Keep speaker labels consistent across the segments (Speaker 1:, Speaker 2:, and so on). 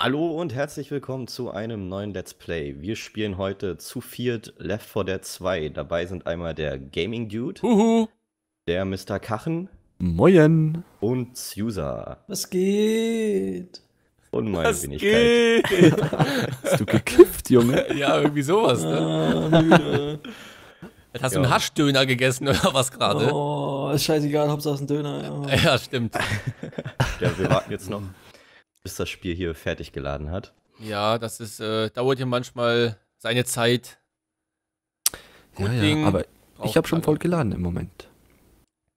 Speaker 1: Hallo und herzlich willkommen zu einem neuen Let's Play. Wir spielen heute zu viert Left 4 Dead 2. Dabei sind einmal der Gaming Dude,
Speaker 2: Huhu.
Speaker 1: der Mr. Kachen
Speaker 3: Moin.
Speaker 1: und Susa.
Speaker 4: Was geht?
Speaker 1: Und meine
Speaker 2: Was
Speaker 1: Wenigkeit.
Speaker 2: geht?
Speaker 3: Hast du gekifft, Junge?
Speaker 2: ja, irgendwie sowas, ne?
Speaker 4: Ah, müde.
Speaker 2: Hast du
Speaker 1: Ja.
Speaker 2: einen Haschdöner gegessen oder was gerade?
Speaker 4: oh, ist scheißegal, Hauptsache es ist ein Döner. Ja.
Speaker 2: Ja, stimmt.
Speaker 1: Ja, wir warten jetzt noch, bis das Spiel hier fertig geladen hat.
Speaker 2: Ja, das ist, äh, dauert ja manchmal seine Zeit. Gut
Speaker 3: ja,
Speaker 2: Ding.
Speaker 3: aber ich habe schon voll geladen im Moment.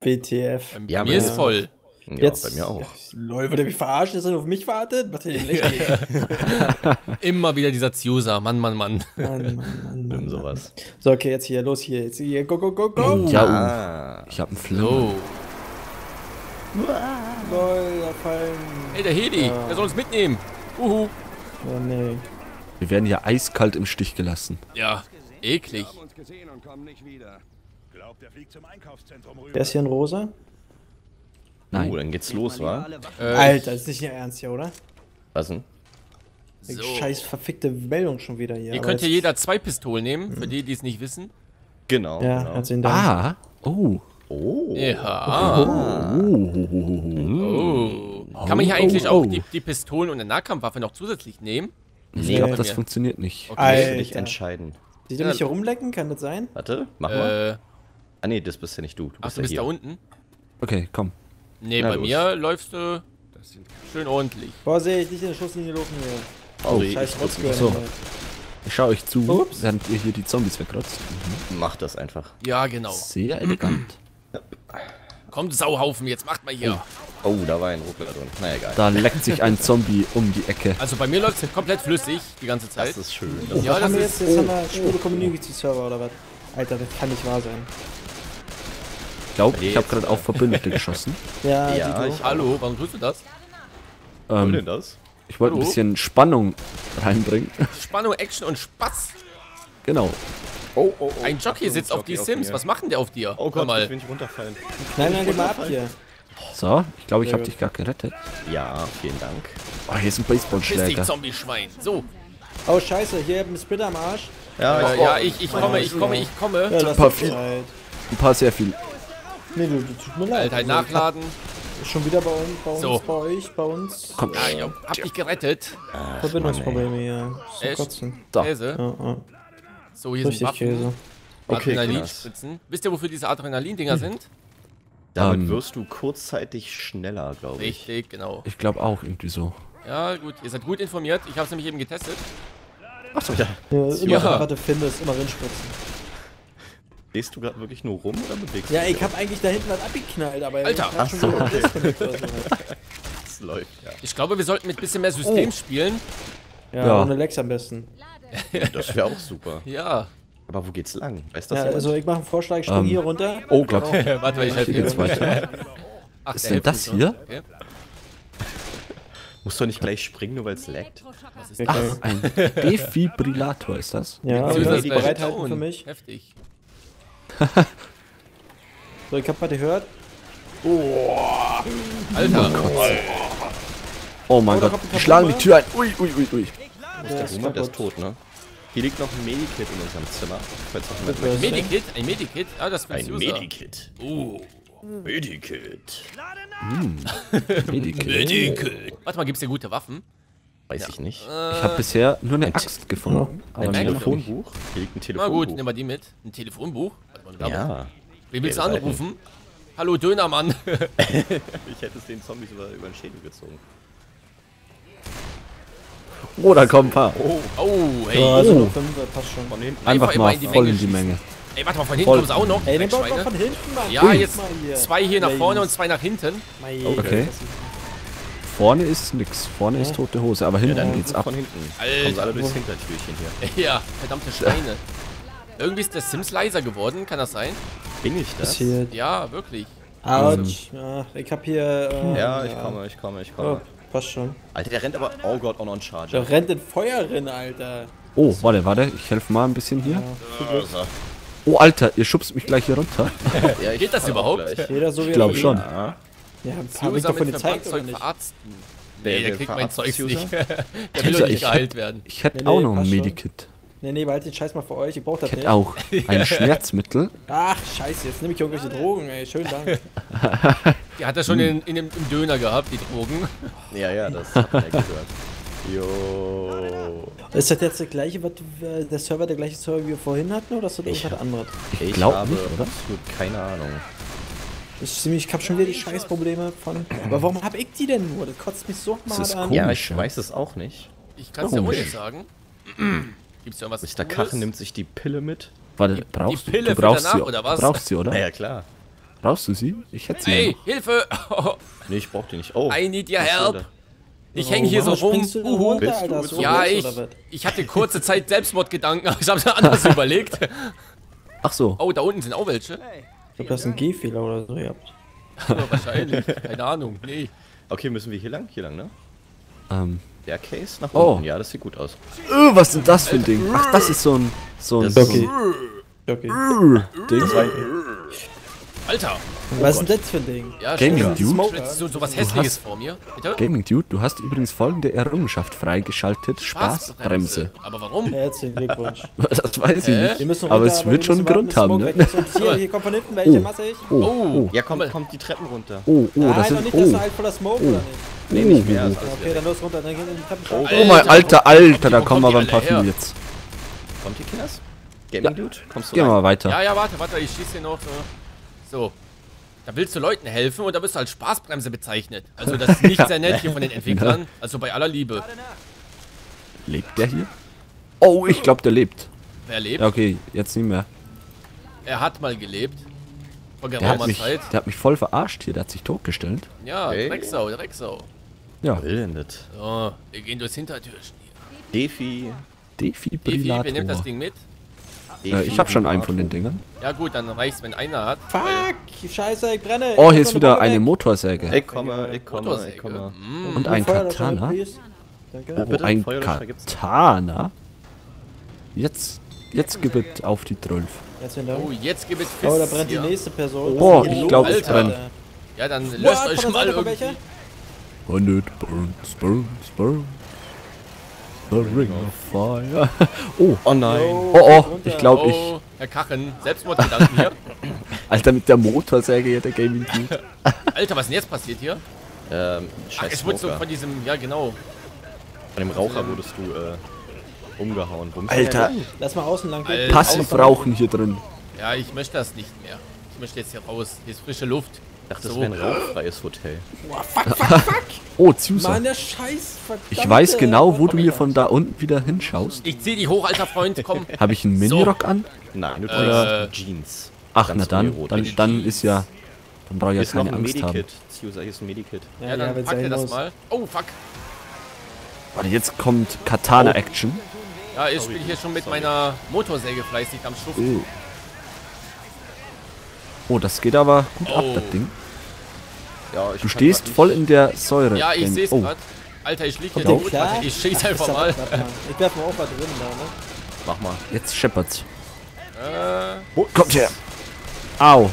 Speaker 4: WTF.
Speaker 2: Bei
Speaker 1: Ja,
Speaker 2: mir ist voll.
Speaker 1: Ja,
Speaker 4: Jetzt,
Speaker 1: bei mir auch.
Speaker 4: Leute, wollt ihr mich verarschen? Ist er nur auf mich wartet? Lächerlich?
Speaker 2: Immer wieder dieser Zuser. Mann, Mann, Mann.
Speaker 4: Mann, Mann, Mann,
Speaker 1: sowas.
Speaker 4: So, okay, jetzt hier, los hier, jetzt hier, go, go, go, go.
Speaker 3: Ja,
Speaker 1: Ah,
Speaker 3: ich habe einen Flow.
Speaker 2: So.
Speaker 4: Lol, da fallen.
Speaker 2: Hey, der Heli,
Speaker 4: Ja.
Speaker 2: der soll uns mitnehmen. Uhu.
Speaker 4: Oh, nee.
Speaker 3: Wir werden ja eiskalt im Stich gelassen.
Speaker 2: Ja, eklig.
Speaker 5: er.
Speaker 4: Der ist hier in rosa?
Speaker 3: Nein.
Speaker 1: oh, dann geht's los, wa?
Speaker 2: Äh,
Speaker 4: Alter, das ist nicht Ihr Ernst hier, oder?
Speaker 1: Was denn?
Speaker 2: So.
Speaker 4: Scheiß verfickte Meldung schon wieder hier.
Speaker 2: Ihr könnt hier jeder zwei Pistolen nehmen, für die, die es nicht wissen.
Speaker 1: Genau.
Speaker 4: Ja,
Speaker 1: genau.
Speaker 4: herzlichen Dank.
Speaker 3: Ah. Oh.
Speaker 1: Oh.
Speaker 2: Ja.
Speaker 3: Oh.
Speaker 2: Oh. Kann man hier eigentlich
Speaker 3: oh,
Speaker 2: auch
Speaker 3: oh.
Speaker 2: die, die Pistolen und eine Nahkampfwaffe noch zusätzlich nehmen?
Speaker 3: Ich
Speaker 4: Nee.
Speaker 3: glaube, das
Speaker 2: Mir.
Speaker 3: funktioniert nicht.
Speaker 2: Okay.
Speaker 4: Alter.
Speaker 1: dich entscheiden.
Speaker 4: Sieht er mich hier rumlecken? Kann das sein?
Speaker 1: Warte, mach mal.
Speaker 2: Äh,
Speaker 1: Ah nee, das bist ja nicht du. Du
Speaker 2: ach,
Speaker 1: bist
Speaker 2: du
Speaker 1: ja
Speaker 2: bist
Speaker 1: hier.
Speaker 2: da unten?
Speaker 3: Okay, komm.
Speaker 2: Nee,
Speaker 1: Na
Speaker 2: bei
Speaker 1: los.
Speaker 2: mir läufst du schön ordentlich.
Speaker 4: Vorsicht, nicht in der Schusslinie laufen hier.
Speaker 1: Oh,
Speaker 4: Scheiß
Speaker 1: ich,
Speaker 3: so. Ich schaue euch zu,
Speaker 4: Ups.
Speaker 3: während ihr hier die Zombies wegrotzt.
Speaker 1: mach das einfach.
Speaker 2: Ja, genau.
Speaker 3: Sehr elegant.
Speaker 2: Kommt Sauhaufen, jetzt macht mal hier.
Speaker 1: Oh, da war ein Ruckler drin. Na egal.
Speaker 3: Da leckt sich ein Zombie um die Ecke.
Speaker 2: Also bei mir läuft es komplett flüssig die ganze Zeit.
Speaker 1: Das ist schön. Das
Speaker 2: Ja,
Speaker 4: was haben
Speaker 2: das
Speaker 4: wir
Speaker 2: ist-
Speaker 4: jetzt? Jetzt haben wir schwule Community-Server oder was? Alter, das kann nicht wahr sein.
Speaker 3: Ich glaube, ich habe gerade auf Verbündete geschossen.
Speaker 4: Ja,
Speaker 1: Ja, ich-
Speaker 2: Hallo, warum tust du das?
Speaker 1: Was denn
Speaker 3: Ähm,
Speaker 1: das?
Speaker 3: ich wollte ein bisschen Spannung reinbringen.
Speaker 2: Spannung, Action und Spaß.
Speaker 3: genau.
Speaker 1: Oh, oh, oh.
Speaker 2: Ein Jockey
Speaker 1: Achtung,
Speaker 2: sitzt auf
Speaker 1: Jockey
Speaker 2: die Sims.
Speaker 1: mir.
Speaker 2: Was macht denn der auf dir?
Speaker 1: Oh Gott,
Speaker 2: mal.
Speaker 1: ich will nicht runterfallen.
Speaker 4: Nein, nein, geh mal ab hier.
Speaker 3: So, ich glaube, ich habe dich gar gerettet.
Speaker 1: Ja, vielen Dank.
Speaker 3: Oh, hier ist ein
Speaker 2: Piss dich,
Speaker 3: Baseballschläger.
Speaker 2: Zombie-Schwein. So,
Speaker 4: Oh, scheiße, hier einen Splitter am Arsch.
Speaker 1: Ja,
Speaker 2: äh, ja, ich, ich komme, ich komme, ich komme.
Speaker 4: Ja, lass
Speaker 3: paar viel-
Speaker 4: Zeit.
Speaker 3: Ein paar sehr viel.
Speaker 4: Nee, du, du tut mir leid.
Speaker 2: Alter,
Speaker 4: Also,
Speaker 2: nachladen.
Speaker 4: Ist schon wieder bei uns, bei uns,
Speaker 2: So.
Speaker 4: bei euch, bei uns.
Speaker 3: Komm,
Speaker 2: Ja, ich hab dich gerettet.
Speaker 4: Verbindungsprobleme hier. So
Speaker 2: Echt?
Speaker 4: kotzen.
Speaker 3: da.
Speaker 4: Ja, ja.
Speaker 2: So, hier sind
Speaker 4: Richtig
Speaker 2: Waffen.
Speaker 4: Käse.
Speaker 1: Okay, krass.
Speaker 2: Adrenalinspritzen. Wisst ihr, wofür diese Adrenalin-Dinger sind?
Speaker 1: Damit
Speaker 3: Ähm.
Speaker 1: wirst du kurzzeitig schneller, glaube ich.
Speaker 2: Richtig, genau.
Speaker 3: Ich glaube auch irgendwie so.
Speaker 2: Ja, gut, ihr seid gut informiert. Ich habe es nämlich eben getestet.
Speaker 1: Achso, ja.
Speaker 4: Ja, immer,
Speaker 2: Ja.
Speaker 4: wenn du was findest, immer rinspritzen.
Speaker 1: Stehst du gerade wirklich nur rum oder bewegst
Speaker 4: Ja,
Speaker 1: du
Speaker 4: ich
Speaker 1: dich?
Speaker 4: hab eigentlich da hinten was abgeknallt, aber
Speaker 2: Alter.
Speaker 4: ich hab schon wieder disconnect oder so.
Speaker 1: Das läuft, ja.
Speaker 2: Ich glaube, wir sollten mit bisschen mehr System
Speaker 4: Oh.
Speaker 2: spielen.
Speaker 4: Ja,
Speaker 3: Ja.
Speaker 4: ohne Lex am besten.
Speaker 1: Das wäre auch super.
Speaker 2: Ja.
Speaker 1: Aber wo geht's lang? Weiß das
Speaker 4: Ja,
Speaker 1: jemand?
Speaker 4: also ich mache einen Vorschlag, ich spring
Speaker 3: Ähm.
Speaker 4: hier runter.
Speaker 3: Oh Gott.
Speaker 2: Warte mal, ich helfe
Speaker 3: Hier weiter.
Speaker 2: Ach,
Speaker 3: Ist denn das hier?
Speaker 2: Okay.
Speaker 1: Musst du nicht gleich springen, nur weil es laggt?
Speaker 2: Was ist
Speaker 4: Ja,
Speaker 2: das?
Speaker 4: geil.
Speaker 3: Ein Defibrillator ist das?
Speaker 4: Ja, kann
Speaker 2: das
Speaker 4: die bereithalten
Speaker 2: down?
Speaker 4: für mich.
Speaker 2: Heftig.
Speaker 4: So, ich hab was gehört.
Speaker 2: Alter.
Speaker 3: Oh mein
Speaker 4: Oh, da
Speaker 3: Gott, die schlagen die. Tür ein. Ui, ui, ui, ui.
Speaker 4: Der
Speaker 1: Der Boomer, der ist tot, ne? Hier liegt noch ein Medikit in unserem Zimmer. Falls noch jemand möchte.
Speaker 2: Medikit? Ein Medikit? Ah, das für
Speaker 1: Ein
Speaker 2: User.
Speaker 1: Medikit.
Speaker 2: Oh.
Speaker 1: Medikit.
Speaker 3: Medikit.
Speaker 2: Medikit. Warte mal, gibt's hier gute Waffen?
Speaker 1: Weiß ich nicht.
Speaker 3: Ich habe bisher nur eine Axt gefunden. Aber
Speaker 1: Ein. Telefonbuch? Hier liegt ein
Speaker 2: Na
Speaker 1: Telefonbuch.
Speaker 2: gut, nehmen wir die mit. Ein Telefonbuch.
Speaker 1: Ja.
Speaker 2: Wen willst du anrufen? Hallo Dönermann.
Speaker 1: Ich hätte es den Zombies über, über den Schädel gezogen.
Speaker 3: Oh, da kommen ein paar.
Speaker 2: Oh,
Speaker 4: Ja,
Speaker 2: hey.
Speaker 4: also
Speaker 3: Oh.
Speaker 4: passt schon.
Speaker 1: Von hinten.
Speaker 3: Einfach
Speaker 2: immer
Speaker 3: mal
Speaker 2: in die
Speaker 3: voll
Speaker 2: Menge
Speaker 3: in die. Menge.
Speaker 2: Ey, warte mal, von hinten kommen sie auch noch.
Speaker 4: Ey, den baut von hinten, Mann.
Speaker 2: Ja, jetzt
Speaker 4: Mal hier.
Speaker 2: zwei hier nach vorne und zwei nach hinten.
Speaker 3: Okay. Vorne ist nix. Vorne ist tote Hose. Aber hinten
Speaker 1: Dann
Speaker 3: geht's ab.
Speaker 1: von hinten.
Speaker 2: Alter.
Speaker 1: Kommen alle durchs Hintertürchen hier.
Speaker 2: Ja, verdammte Schweine. Irgendwie ist der Sims leiser geworden, kann das sein?
Speaker 1: Bin ich das?
Speaker 2: Ja, wirklich.
Speaker 4: Autsch. Ja, ich hab hier. Äh,
Speaker 1: Ja, ich komme, ich komme, ich
Speaker 4: Oh,
Speaker 1: komme.
Speaker 4: Passt schon.
Speaker 1: Alter, der rennt aber. Oh Gott, on on Charger.
Speaker 4: Da rennt ein Feuer rein, Alter.
Speaker 3: Oh, warte, warte. Ich helfe mal ein bisschen hier.
Speaker 1: Also,
Speaker 3: Oh, Alter, ihr schubst mich gleich hier runter.
Speaker 1: ja, ich
Speaker 2: Geht das
Speaker 1: auch
Speaker 2: überhaupt?
Speaker 4: Jeder so wie
Speaker 3: Ich glaube schon.
Speaker 1: Ja.
Speaker 4: Ja, hab ich doch von oder
Speaker 2: Verbandszeug
Speaker 4: nicht?
Speaker 2: verarzten.
Speaker 1: Wer-
Speaker 2: Nee, der kriegt mein Zeugs nicht. Der will doch nicht
Speaker 3: ich-
Speaker 2: geheilt werden.
Speaker 3: Ich hätte
Speaker 4: Nee,
Speaker 3: auch
Speaker 4: nee,
Speaker 3: noch ein. Medikit.
Speaker 4: Nee, nee, behalt den Scheiß mal für euch, ich brauch das
Speaker 3: Ich hätte
Speaker 4: nicht.
Speaker 3: auch ein Schmerzmittel.
Speaker 4: Ach, scheiße, jetzt nehme ich irgendwelche Drogen, ey. Schönen Dank.
Speaker 2: Die hat er schon in, in dem, im Döner gehabt, die Drogen.
Speaker 1: Ja, ja, das hat man ja gehört. Jo.
Speaker 4: Ist das jetzt der gleiche, was der Server der gleiche Server wie wir vorhin hatten oder ist das
Speaker 1: Ich-
Speaker 4: irgendwas anderes?
Speaker 1: Ich
Speaker 3: glaub
Speaker 1: habe
Speaker 3: nicht, oder?
Speaker 1: absolut keine Ahnung.
Speaker 4: Ziemlich, ich hab schon wieder die Scheißprobleme von. Aber warum hab ich die denn nur? Das kotzt mich so
Speaker 3: ist
Speaker 4: an.
Speaker 3: cool.
Speaker 1: Ja,
Speaker 3: Komisch,
Speaker 1: ich
Speaker 3: ja.
Speaker 1: weiß es auch nicht.
Speaker 2: Ich kann es ja
Speaker 3: Oh,
Speaker 2: wohl nicht sagen. Gibt's ja irgendwas
Speaker 1: Mr.
Speaker 2: Cooles?
Speaker 1: Kachen nimmt sich die Pille mit.
Speaker 3: Warte, brauchst du?
Speaker 2: Pille
Speaker 3: Du brauchst
Speaker 2: danach,
Speaker 3: sie,
Speaker 2: oder was?
Speaker 3: Du brauchst sie, oder?
Speaker 1: Na ja, klar.
Speaker 3: Brauchst du sie? Ich hätte sie.
Speaker 2: Ey,
Speaker 3: noch.
Speaker 2: Hilfe!
Speaker 1: Nee, ich brauch die nicht. Oh.
Speaker 2: I need your help!
Speaker 1: das?
Speaker 2: Ich hänge hier so rum. Uhu.
Speaker 4: runter, So
Speaker 2: Ja, ich, ich hatte kurze Zeit Selbstmordgedanken, aber ich habe mir anders überlegt.
Speaker 3: Ach so.
Speaker 2: Oh, da unten sind auch welche.
Speaker 4: Ich glaub, das ist ein G-Fehler oder so gehabt.
Speaker 2: Ja, wahrscheinlich. Keine Ahnung. Nee.
Speaker 1: Okay, müssen wir hier lang? Hier lang, ne?
Speaker 3: Ähm.
Speaker 1: Der Case nach
Speaker 3: Oh.
Speaker 1: unten. Ja, das sieht gut aus.
Speaker 3: Öh, was ist denn das für ein Ding? Ach, das ist so ein. So ein.
Speaker 1: Das
Speaker 4: Okay. Okay.
Speaker 3: Ding.
Speaker 2: Alter.
Speaker 4: Was ist denn das für ein Ding?
Speaker 2: Ja,
Speaker 3: Gaming. Dude?
Speaker 2: So, so was Hässliches vor mir. Bitte?
Speaker 3: Gaming Dude, du hast übrigens folgende Errungenschaft freigeschaltet: Spaßbremse.
Speaker 2: Aber warum?
Speaker 4: Herzlichen Glückwunsch.
Speaker 3: Das weiß ich
Speaker 2: Hä?
Speaker 3: nicht.
Speaker 4: Wir
Speaker 3: Aber
Speaker 4: runter,
Speaker 3: es
Speaker 4: wir
Speaker 3: wird schon einen Grund haben, ne?
Speaker 4: Ist. Hier, hier kommt von hinten welche,
Speaker 3: Oh.
Speaker 4: massig.
Speaker 3: Oh, oh,
Speaker 1: Ja, komm,
Speaker 2: Guck mal.
Speaker 1: kommt die Treppen runter.
Speaker 3: oh, oh,
Speaker 4: Nein,
Speaker 3: das sind.
Speaker 4: nicht, das ist
Speaker 3: Oh,
Speaker 4: halt voller Smoke, oder nicht?
Speaker 1: Nee, nicht mehr.
Speaker 3: oh,
Speaker 1: ist alles
Speaker 4: Okay, dann los runter, dann gehen wir in die Treppen.
Speaker 3: oh mein Alter, Alter, da kommen aber
Speaker 2: die
Speaker 3: ein paar
Speaker 2: alle her?
Speaker 3: viele jetzt.
Speaker 1: Kommt die Kinders? Gaming Dude? Kommst du
Speaker 3: Gehen wir mal weiter.
Speaker 2: Ja, ja, warte, warte, ich schieße hier noch so. So. Da willst du Leuten helfen und da wirst du als Spaßbremse bezeichnet. Also das ist nicht sehr nett hier von den Entwicklern. Also bei aller Liebe.
Speaker 3: Lebt der hier? Oh, ich glaube, der lebt.
Speaker 2: Wer lebt?
Speaker 3: Ja, okay, jetzt nicht mehr.
Speaker 2: Er hat mal gelebt. Vor
Speaker 3: Der hat,
Speaker 2: geraumer
Speaker 3: mich,
Speaker 2: Zeit.
Speaker 3: der hat mich voll verarscht hier, der hat sich totgestellt.
Speaker 2: Ja,
Speaker 1: Hey.
Speaker 2: Drecksau, Drecksau.
Speaker 3: Ja,
Speaker 1: will denn das?
Speaker 2: So, wir gehen durchs Hintertürchen hier.
Speaker 1: Defi.
Speaker 2: Defi,
Speaker 3: Defibrillator.
Speaker 2: wer nimmt das Ding mit?
Speaker 3: Äh, ich habe schon einen von den Dingern.
Speaker 2: Ja gut, dann reicht's, wenn einer hat.
Speaker 4: Fuck, scheiße, ich brenne.
Speaker 3: Oh,
Speaker 4: Ich
Speaker 3: hier ist wieder eine. Motorsäge.
Speaker 1: Ich komme, ich komme, ich
Speaker 2: Motorsäge.
Speaker 1: komme.
Speaker 2: Mm.
Speaker 3: Und ein
Speaker 4: Feuerlöscher,
Speaker 3: Katana.
Speaker 4: Danke.
Speaker 3: Oh,
Speaker 1: bitte,
Speaker 3: ein. Katana. Jetzt, jetzt gibt auf die 12.
Speaker 4: Herzlichen Dank.
Speaker 2: Oh, jetzt gibt es
Speaker 4: Oh, da brennt die nächste Person.
Speaker 3: Boah, ich
Speaker 4: los,
Speaker 3: glaub,
Speaker 2: es
Speaker 4: Alter?
Speaker 3: brennt.
Speaker 2: Ja, dann
Speaker 4: Von
Speaker 2: euch mal irgendwie.
Speaker 4: welche?
Speaker 3: 100 burns, burns, burns. The ring of fire. Oh,
Speaker 1: Oh nein.
Speaker 4: Oh,
Speaker 3: oh, oh, ich glaube, ich.
Speaker 2: Oh, Herr Kachen, Selbstmordgedanken hier.
Speaker 3: Alter, mit der Motorsäge hier, der Gaming Dude.
Speaker 2: Alter, was ist denn jetzt passiert hier?
Speaker 1: Ähm,
Speaker 2: Ach,
Speaker 1: scheiß
Speaker 2: es wurde so von diesem, ja genau.
Speaker 1: Von dem Raucher wurdest du äh, umgehauen. Bums.
Speaker 3: Alter,
Speaker 4: Lass mal außen lang gehen.
Speaker 3: Passiv rauchen hier drin.
Speaker 2: Ja, ich möchte das nicht mehr. Ich möchte jetzt hier raus. Hier ist frische Luft.
Speaker 1: Ich dachte, das
Speaker 2: So.
Speaker 1: wäre ein rauchfreies Hotel.
Speaker 4: Boah, fuck, fuck, fuck.
Speaker 3: Oh, Zusa.
Speaker 4: Der Scheiß.
Speaker 3: Ich weiß genau, wo du mir von da unten wieder hinschaust.
Speaker 2: Ich zieh dich hoch, alter Freund, komm.
Speaker 3: Habe ich einen Minirock an?
Speaker 1: Nein, du
Speaker 2: Äh.
Speaker 1: Jeans.
Speaker 3: Ach,
Speaker 1: Ganz
Speaker 3: na dann, dann, dann ist ja. Dann brauche ich
Speaker 1: Hier
Speaker 3: ja keine
Speaker 1: ein
Speaker 3: Angst haben.
Speaker 1: User, hier ist ein Medikit.
Speaker 4: Ja,
Speaker 2: Ja,
Speaker 4: ja,
Speaker 2: dann
Speaker 4: wenn's
Speaker 2: pack dir
Speaker 4: sein
Speaker 2: das
Speaker 4: muss.
Speaker 2: mal. Oh, fuck.
Speaker 3: Warte, jetzt kommt Katana-Action.
Speaker 2: Ja, ich spiele hier schon mit meiner Motorsäge fleißig am Schuften.
Speaker 3: Oh. oh, das geht aber gut ab,
Speaker 2: Oh.
Speaker 3: das Ding.
Speaker 1: Ja, ich
Speaker 3: Du stehst voll in der Säure.
Speaker 2: Ja, ich
Speaker 3: denn-
Speaker 2: seh's
Speaker 3: oh.
Speaker 2: grad. Alter, ich lieg hier
Speaker 4: Kommt?
Speaker 2: Alter, ich schieß
Speaker 4: Ach,
Speaker 2: einfach mal.
Speaker 4: mal. Ich werf mal auch was drin da, ne?
Speaker 1: Mach mal.
Speaker 3: Jetzt scheppert's.
Speaker 2: Äh,
Speaker 3: Oh, kommt her! Au!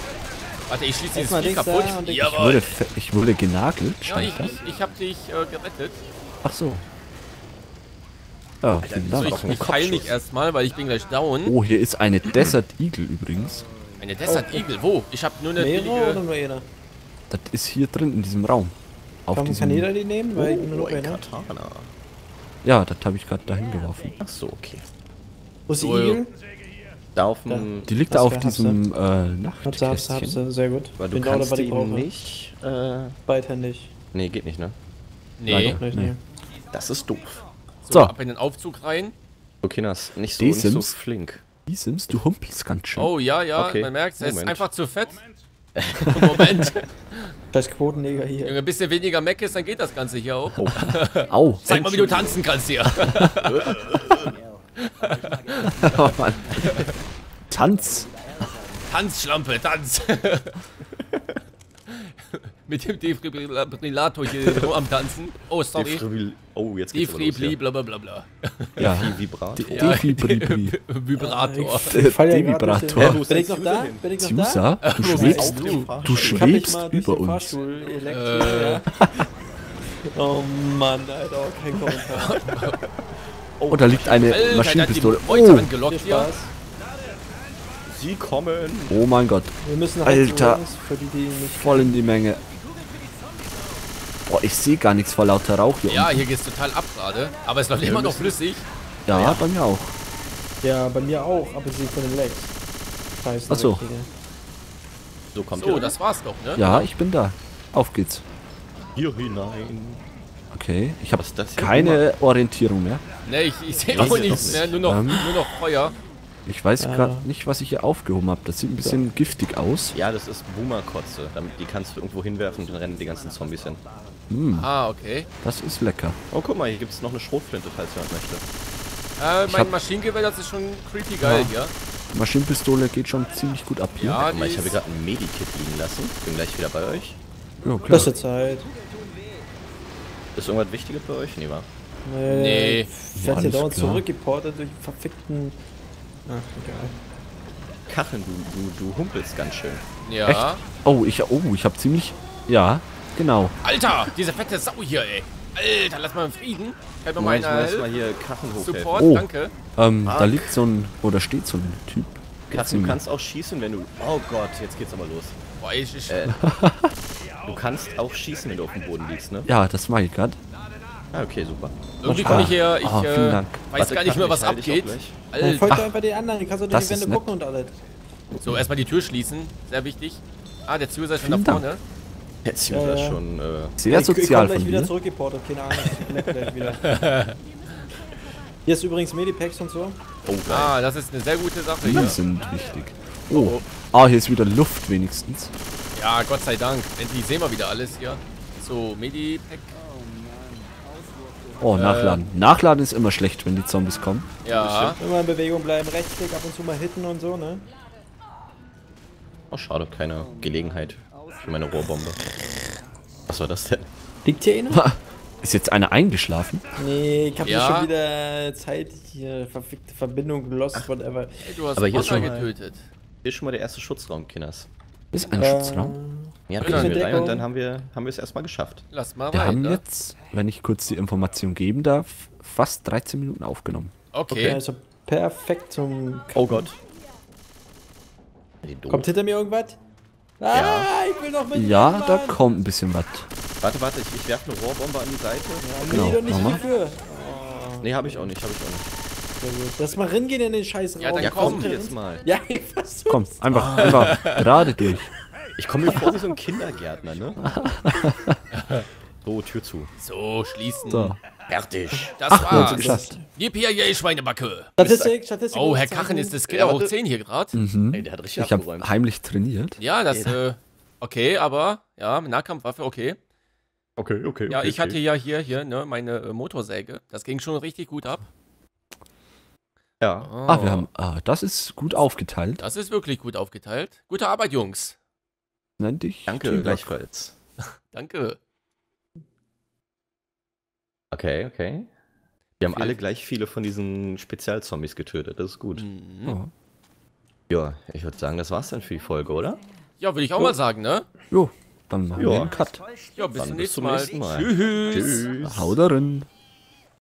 Speaker 2: warte, ich schließe dieses Vieh kaputt.
Speaker 4: da ich-
Speaker 3: wurde, ich wurde genagelt,
Speaker 2: Ja, ich,
Speaker 3: da.
Speaker 2: ich, ich hab dich äh, gerettet.
Speaker 3: Ach so. Ja, vielen
Speaker 2: So,
Speaker 3: Dank.
Speaker 2: ich, ich heil mich erstmal, weil ich bin gleich down.
Speaker 3: Oh, hier ist eine Desert Eagle übrigens.
Speaker 2: Eine Desert Eagle, wo? Ich hab nur eine
Speaker 4: Mehrere oder
Speaker 2: billige...
Speaker 4: nur einer?
Speaker 3: Das ist hier drin in diesem Raum. Auf
Speaker 4: Kann,
Speaker 3: diesem,
Speaker 4: kann jeder die nehmen? Weil nur
Speaker 1: Oh,
Speaker 4: noch
Speaker 1: ein. Katana.
Speaker 3: Ja, das habe ich gerade dahin geworfen.
Speaker 1: Ach so, okay.
Speaker 4: Wo ist die Igel?
Speaker 1: Da auf dem...
Speaker 3: Die liegt
Speaker 4: Das
Speaker 3: auf diesem äh,
Speaker 4: Hab's, hab's, hab's,
Speaker 3: Nachtkästchen.
Speaker 4: sehr gut.
Speaker 1: Weil du
Speaker 4: Bin da,
Speaker 1: kannst die
Speaker 4: brauche.
Speaker 1: nicht... Äh,
Speaker 4: Beidhändig.
Speaker 1: nee, geht nicht, ne?
Speaker 2: Nee.
Speaker 3: Leider.
Speaker 4: Nicht,
Speaker 3: Nee.
Speaker 4: nee.
Speaker 1: Das ist doof.
Speaker 2: So,
Speaker 3: So.
Speaker 2: ab in den Aufzug rein.
Speaker 1: Okay, das nicht so,
Speaker 3: Die
Speaker 1: nicht so
Speaker 3: Sims?
Speaker 1: flink.
Speaker 3: Die Sims, du humpelst ganz schön.
Speaker 2: Oh ja, ja,
Speaker 1: Okay,
Speaker 2: man merkt, er ist einfach zu fett. Moment.
Speaker 4: Scheiß Quotenneger hier.
Speaker 2: Junge, ein bisschen weniger Mac ist, dann geht das Ganze hier auch.
Speaker 3: Au!
Speaker 2: Zeig mal, wie du tanzen kannst hier.
Speaker 3: Oh, Mann. Tanz!
Speaker 2: Tanzschlampe, Tanz. Mit dem Defibrillator hier so am Tanzen. Oh, sorry.
Speaker 1: Defibril oh, jetzt geht's aber los,
Speaker 2: Defibri, bla bla bla bla.
Speaker 3: Ja.
Speaker 1: ja. Vibrator.
Speaker 2: Ja.
Speaker 3: Defibribri.
Speaker 2: Vibrator.
Speaker 4: Ja
Speaker 3: Defibrator.
Speaker 4: den- Bin ich noch da? Bin ich noch da?
Speaker 3: Susa, du schwebst,
Speaker 2: du?
Speaker 3: schwebst über uns.
Speaker 2: Äh.
Speaker 4: ja. Oh Mann, Alter, kein Kommentar.
Speaker 3: Oh, da liegt eine
Speaker 2: Alter,
Speaker 3: Maschinenpistole. Oh,
Speaker 2: angelockt hier.
Speaker 1: Sie kommen.
Speaker 3: oh mein Gott.
Speaker 4: Wir müssen
Speaker 3: Alter.
Speaker 4: für die, die nicht
Speaker 3: Voll in die Menge. Boah, ich sehe gar nichts vor lauter Rauch hier
Speaker 2: Ja,
Speaker 3: unten.
Speaker 2: hier geht's total ab gerade. Aber es läuft immer noch flüssig.
Speaker 3: Ja, bei mir auch.
Speaker 4: Ja, bei mir auch, aber sie von den Legs. Scheiße.
Speaker 3: Ach so.
Speaker 1: kommt
Speaker 2: So,
Speaker 1: ihr
Speaker 2: das war's doch, ne?
Speaker 3: Ja, ich bin da. Auf geht's.
Speaker 1: hier hinein.
Speaker 3: Okay, ich habe keine Orientierung mehr.
Speaker 2: Ne, ich, ich sehe auch nichts mehr. Nur noch,
Speaker 3: Ähm.
Speaker 2: nur noch Feuer.
Speaker 3: Ich weiß
Speaker 4: Ja.
Speaker 3: gerade nicht, was ich hier aufgehoben habe. Das sieht ein bisschen giftig aus.
Speaker 1: Ja, das ist Boomer-Kotze. Damit- Die kannst du irgendwo hinwerfen und dann rennen die ganzen Zombies hin.
Speaker 2: Ah, okay.
Speaker 3: Das ist lecker.
Speaker 1: Oh, guck mal, hier gibt es noch eine Schrotflinte, falls jemand möchte.
Speaker 2: Äh, mein
Speaker 3: hab-
Speaker 2: Maschinengewehr, das ist schon creepy geil hier.
Speaker 3: Maschinenpistole geht schon ziemlich gut ab hier.
Speaker 2: Ja,
Speaker 1: Guck mal, ich habe gerade ein Medikit liegen lassen. Bin gleich wieder bei euch.
Speaker 3: Ja, klar.
Speaker 4: Beste Zeit.
Speaker 1: Ist irgendwas Wichtiges bei euch? Nee, wa?
Speaker 4: Äh,
Speaker 2: Nee.
Speaker 4: Ich werde hier dauernd zurückgeportet durch verfickten. Ach, egal.
Speaker 1: Kacheln, du, du, du humpelst ganz schön.
Speaker 2: Ja.
Speaker 3: Echt? Oh, ich, oh, ich habe ziemlich... Ja, genau.
Speaker 2: Alter, diese fette Sau hier, ey. Alter, lass mal in Frieden. Mir mal
Speaker 1: Moment, ich muss mal hier Kacheln hochhelfen.
Speaker 2: Support,
Speaker 3: Oh.
Speaker 2: danke.
Speaker 3: Ähm, da liegt so ein... Oder steht so ein Typ.
Speaker 1: Kacheln, du kannst auch schießen, wenn du... Oh Gott, jetzt geht's aber los.
Speaker 2: Boah, ich, ich,
Speaker 1: Äh, du kannst auch schießen, wenn du auf dem Boden liegst, ne?
Speaker 3: Ja, das mache ich gerade.
Speaker 1: Ah, okay, super.
Speaker 2: irgendwie komme ich hier, ich
Speaker 3: Ah, vielen
Speaker 2: äh, weiß
Speaker 1: Warte,
Speaker 2: gar nicht mehr, was
Speaker 1: auch
Speaker 2: abgeht. Alter.
Speaker 4: folgt doch einfach die anderen, kannst du durch
Speaker 3: das
Speaker 4: die Wände gucken und alles.
Speaker 2: So, erstmal die Tür schließen. Sehr wichtig. Ah, der Zuser ist schon da
Speaker 3: Vielen Dank.
Speaker 1: Jetzt
Speaker 4: Ja,
Speaker 1: wir
Speaker 4: ja.
Speaker 1: schon... Äh,
Speaker 3: Sehr
Speaker 4: ich, ich
Speaker 3: sozial
Speaker 4: komm gleich
Speaker 3: von
Speaker 4: wieder
Speaker 3: dir.
Speaker 4: zurückgeportet, keine Ahnung. Ich bin gleich wieder. Hier ist übrigens Medipacks und so.
Speaker 1: oh, geil.
Speaker 2: Ah, das ist eine sehr gute Sache
Speaker 3: Die
Speaker 2: hier.
Speaker 3: sind wichtig. Oh. Ah, hier ist wieder Luft wenigstens.
Speaker 2: Ja, Gott sei Dank. Endlich sehen wir wieder alles hier. So, Medipack.
Speaker 3: Oh, nachladen. Nachladen ist immer schlecht, wenn die Zombies kommen.
Speaker 2: Ja.
Speaker 4: Immer in Bewegung bleiben, Rechtsklick ab und zu mal hitten und so, ne?
Speaker 1: Oh, schade, keine Gelegenheit für meine Rohrbombe. Was war das denn?
Speaker 4: Liegt hier einer?
Speaker 3: Ist jetzt einer eingeschlafen?
Speaker 4: Nee, ich hab
Speaker 2: Ja.
Speaker 4: hier schon wieder Zeit hier, verfickte Verbindung, lost, whatever.
Speaker 2: Ey, du hast
Speaker 1: Aber hier schon mal-
Speaker 2: getötet.
Speaker 1: Hier ist schon mal der erste Schutzraum, Kinders.
Speaker 3: Ist ein
Speaker 4: Äh,
Speaker 3: Schutzraum.
Speaker 1: Ja,
Speaker 2: Genau.
Speaker 1: gehen wir rein und dann haben wir, haben wir es erstmal geschafft.
Speaker 2: Lass mal
Speaker 3: Wir haben
Speaker 2: weiter.
Speaker 3: jetzt, wenn ich kurz die Information geben darf, fast 13 Minuten aufgenommen.
Speaker 2: Okay.
Speaker 4: Also perfekt zum.
Speaker 1: Oh Gott.
Speaker 4: Kommt hinter mir irgendwas? Ah, ich will noch mit.
Speaker 3: Ja,
Speaker 4: Mann.
Speaker 3: da kommt ein bisschen was.
Speaker 1: Warte, warte, ich, ich werfe eine Rohrbombe an die Seite.
Speaker 4: Ja,
Speaker 3: Genau,
Speaker 4: nee, doch nicht
Speaker 3: mach mal.
Speaker 4: hierfür.
Speaker 1: Nee, habe ich auch nicht, habe ich auch nicht.
Speaker 4: Sehr gut. Lass mal reingehen in den scheiß
Speaker 2: Ja,
Speaker 4: Raum.
Speaker 2: dann
Speaker 1: Ja,
Speaker 2: komm,
Speaker 1: jetzt mal.
Speaker 4: Ja, ich versuch's.
Speaker 3: Komm, einfach, einfach gerade durch.
Speaker 1: Ich komme mir vor wie so ein Kindergärtner, ne? So, Tür zu.
Speaker 2: So, schließen.
Speaker 3: So.
Speaker 1: Fertig.
Speaker 2: Das
Speaker 3: wir haben's
Speaker 2: war's.
Speaker 3: geschafft.
Speaker 2: Yippie, Schweinebacke.
Speaker 4: Statistik, Statistik.
Speaker 2: Oh, Herr Kachen ist das Skill
Speaker 1: Ja,
Speaker 2: hoch
Speaker 1: warte.
Speaker 2: 10 hier gerade.
Speaker 1: Ey, der hat richtig
Speaker 3: Ich habe
Speaker 1: abgeräumt.
Speaker 3: heimlich trainiert.
Speaker 2: Ja, das, äh, okay, aber, ja, Nahkampfwaffe, okay.
Speaker 1: Okay, okay,
Speaker 2: Ja, ich hatte ja hier, hier, ne, meine äh, Motorsäge. Das ging schon richtig gut ab.
Speaker 1: Ja.
Speaker 3: Ah, wir haben, ah, das ist gut aufgeteilt.
Speaker 2: Das ist wirklich gut aufgeteilt. Gute Arbeit, Jungs.
Speaker 3: Nenn dich.
Speaker 1: Danke, gleichfalls.
Speaker 2: Danke.
Speaker 1: Okay, okay. Wir haben
Speaker 2: Viel-
Speaker 1: alle gleich viele von diesen Spezialzombies getötet. Das ist gut.
Speaker 2: Mhm.
Speaker 3: Ja.
Speaker 1: Ja, ich würde sagen, das war's dann für die Folge, oder?
Speaker 2: Ja, würde ich auch mal sagen, ne?
Speaker 3: Jo, dann machen
Speaker 1: Ja.
Speaker 3: wir einen Cut.
Speaker 2: Ja, bis
Speaker 1: Dann zum
Speaker 2: Mal.
Speaker 1: nächsten Mal.
Speaker 2: Tschüss.
Speaker 1: Tschüss.
Speaker 3: Hau darin.